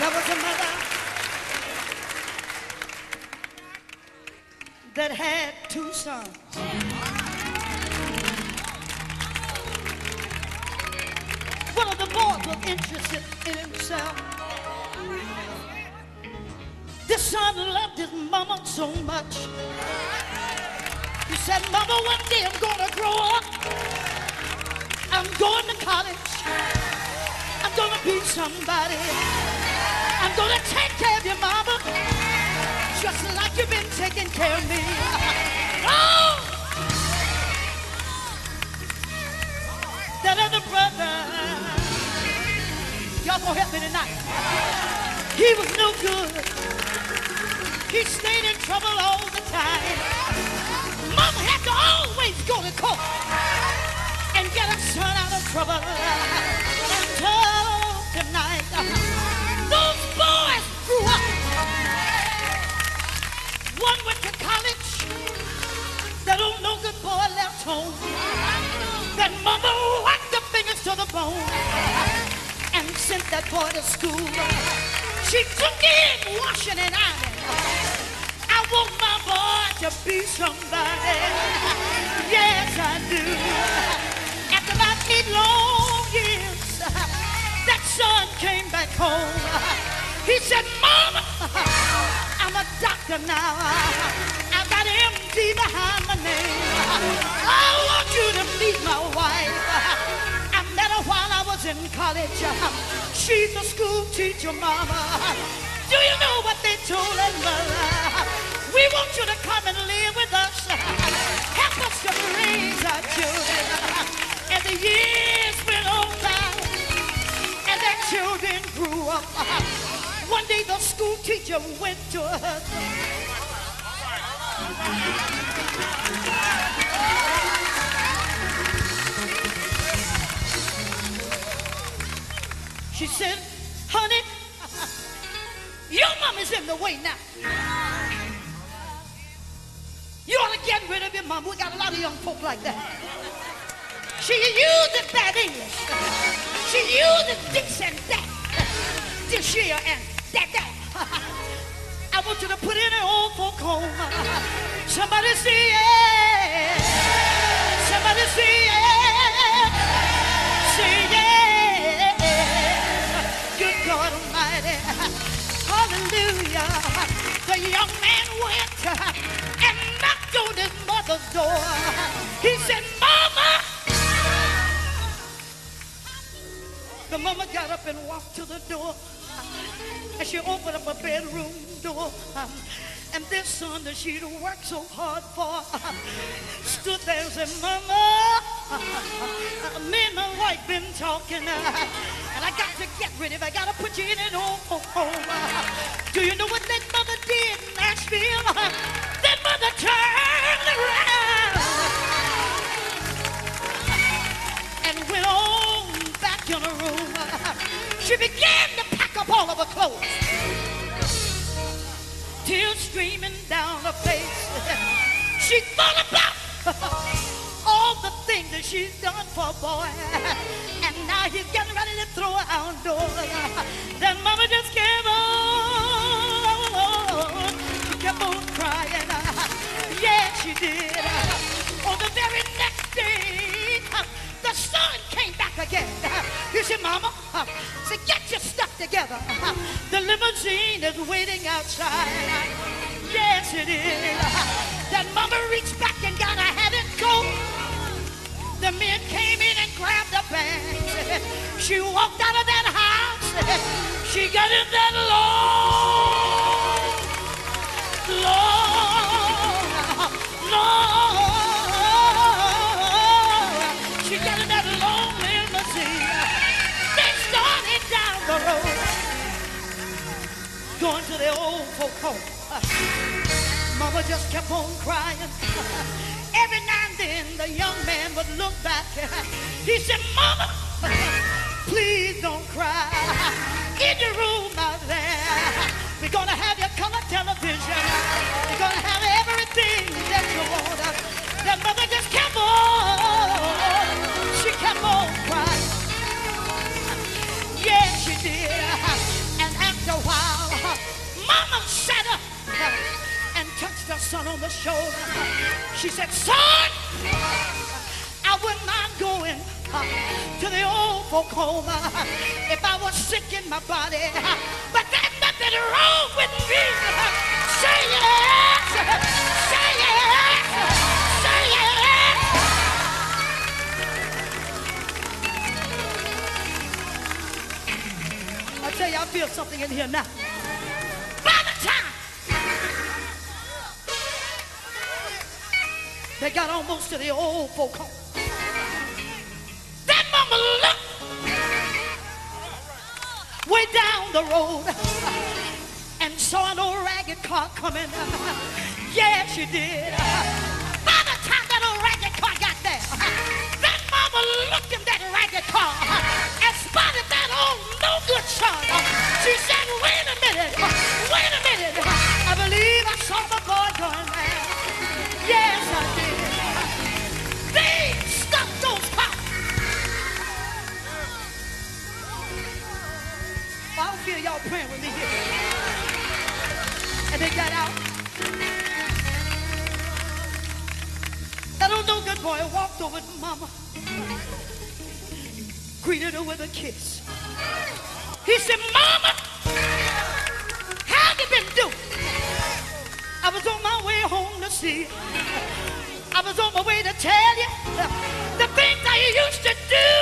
There was a mother that had two sons. One of the boys was interested in himself. This son loved his mama so much. He said, Mama, one day I'm gonna grow up. I'm going to college. I'm gonna be somebody. I'm gonna take care of you, mama. Just like you've been taking care of me. Oh! That other brother. Y'all gonna help me tonight. He was no good. He stayed in trouble all the time. Mama had to always go to court and get her son out of trouble. And tonight, Old no good boy left home. That mama whacked the fingers to the bone and sent that boy to school. She took in washing and ironing. I want my boy to be somebody. Yes, I do. After about eight long years, that son came back home. He said, Mama, I'm a doctor now. MD behind my name. I want you to meet my wife. I met her while I was in college. She's a school teacher, Mama. Do you know what they told her mother? We want you to come and live with us. Help us to raise our children. And the years went on by, and their children grew up. One day the school teacher went to her. She said, honey, your mama's in the way now. You ought to get rid of your mom. We got a lot of young folk like that. She uses bad English. She uses this and that. This here and that, that. Want you to put in an old folk home. Somebody say yeah. Somebody say yeah. Say yeah. Good God Almighty. Hallelujah. The young man went and knocked on his mother's door. He said, Mama. The mama got up and walked to the door. And she opened up a bedroom door. And this son that she'd worked so hard for stood there and said, Mama, me and my wife been talking. And I got to get rid of it. I got to put you in an old home. Do you know what that mother did in Nashville? That mother turned boy. And now he's getting ready to throw her outdoors. Then mama just came on. She kept on crying. Yeah, she did. On the very next day, the son came back again. He said, Mama, say, get your stuff together. The limousine is waiting outside. Yes, it is. Then Mama reached back and got a. The men came in and grabbed the bags. She walked out of that house. She got in that long, long, long. She got in that long limousine. They started down the road, going to the old folk home. Mama just kept on crying look back. He said, Mama, please don't cry. In your room out there, we're gonna have your color television. We're gonna have everything that you want. That mother just kept on. She kept on crying. Yeah, she did. And after a while, Mama sat up and touched her son on the shoulder. She said, son! Wouldn't mind going uh, to the old folk home uh, if I was sick in my body. But there's nothing wrong with me. Say yes. Say yes. Say yes. I tell you, I feel something in here now. By the time they got almost to the old folk home, down the road and saw an old ragged car coming. Yeah, she did. That old no good boy walked over to mama, greeted her with a kiss. He said, Mama, how you been doing? I was on my way home to see you. I was on my way to tell you the things I used to do.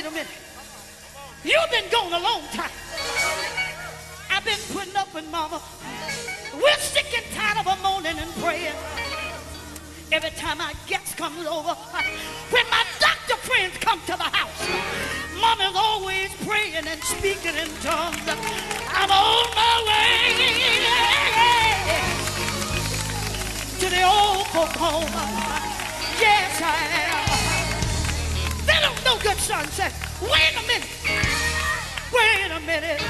Wait a minute. You've been gone a long time. I've been putting up with mama. We're sick and tired of her moaning and praying. Every time our guest comes over, when my doctor friends come to the house, Mama's always praying and speaking in tongues. I'm on my way to the old folk home. Yes, I am. Son said, wait a minute. Wait a minute.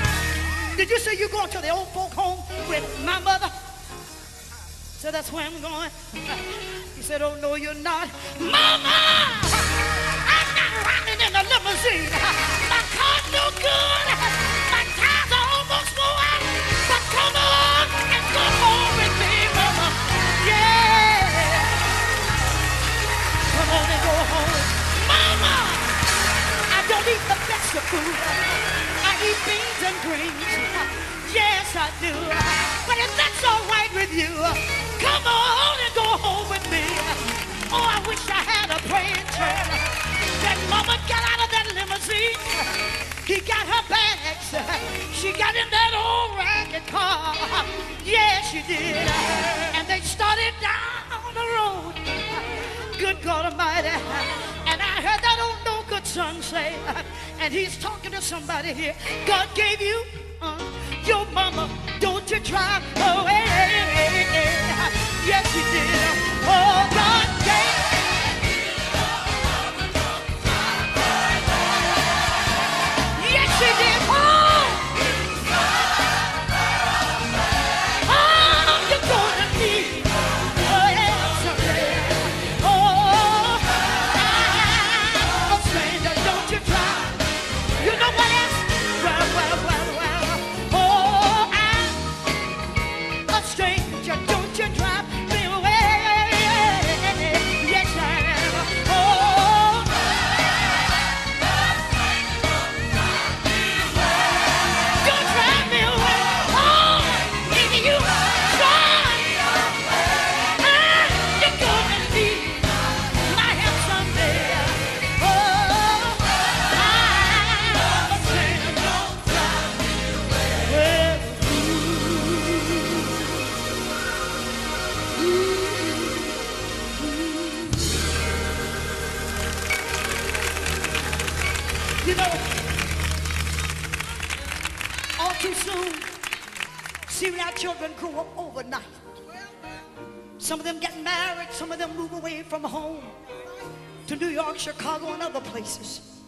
Did you say you're going to the old folk home with my mother? Said, that's where I'm going. He said, Oh, no, you're not. Mama! I'm not riding in a limousine. My car's no good. She did. And they started down the road. Good God Almighty. And I heard that old no good son say, and he's talking to somebody here. God gave you uh, your mama. Don't you drive away. Some of them get married, some of them move away from home to New York, Chicago, and other places.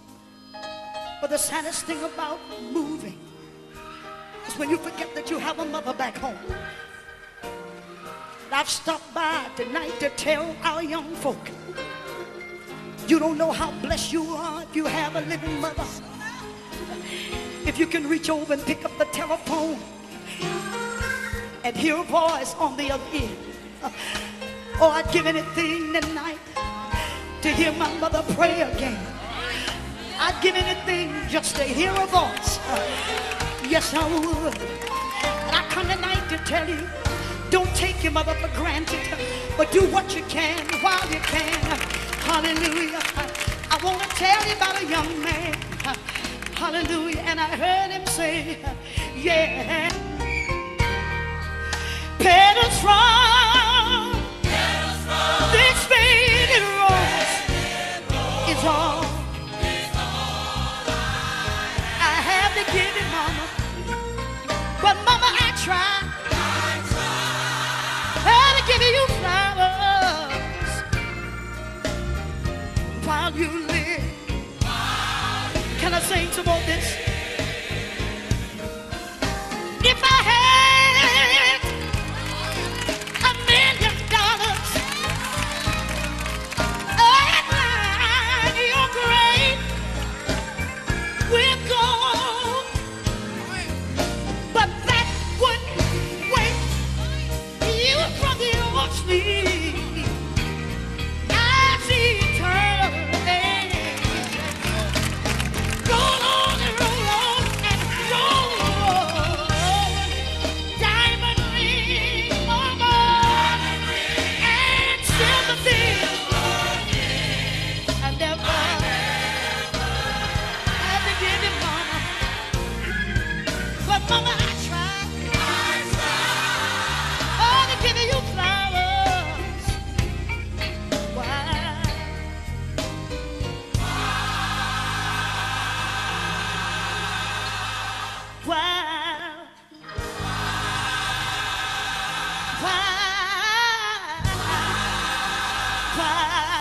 But the saddest thing about moving is when you forget that you have a mother back home. And I've stopped by tonight to tell our young folk you don't know how blessed you are if you have a living mother. If you can reach over and pick up the telephone and hear a voice on the other end. Oh, I'd give anything tonight to hear my mother pray again. I'd give anything just to hear a voice. Yes, I would. And I come tonight to tell you, don't take your mother for granted, but do what you can while you can. Hallelujah. I want to tell you about a young man. Hallelujah. And I heard him say, yeah. Petals from is all I have to give you, mama. But mama, I try. I to give you flowers while you live. Can I sing of this? Why? Why?